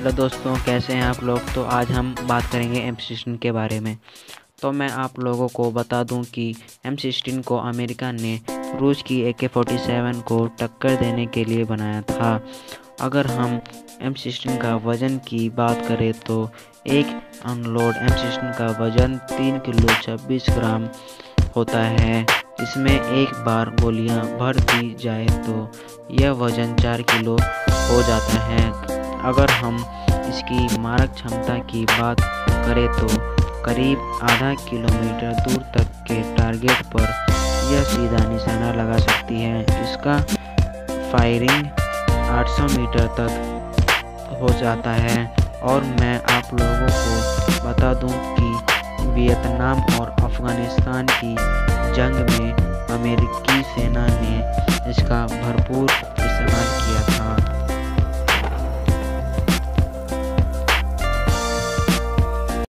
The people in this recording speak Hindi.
हेलो दोस्तों, कैसे हैं आप लोग? तो आज हम बात करेंगे एम सिक्सटीन के बारे में। तो मैं आप लोगों को बता दूँ कि एम सिक्सटीन को अमेरिका ने रूस की ए के फोर्टी सेवन को टक्कर देने के लिए बनाया था। अगर हम एम सिक्सटीन का वज़न की बात करें तो एक अनलोड एम सिक्सटीन का वज़न तीन किलो छब्बीस ग्राम होता है इसमें एक बार गोलियाँ भर दी जाए तो यह वज़न चार किलो हो जाता है। अगर हम इसकी मारक क्षमता की बात करें तो करीब आधा किलोमीटर दूर तक के टारगेट पर यह सीधा निशाना लगा सकती है इसका फायरिंग 800 मीटर तक हो जाता है। और मैं आप लोगों को बता दूँ कि वियतनाम और अफ़गानिस्तान की जंग में अमेरिकी सेना ने इसका भरपूर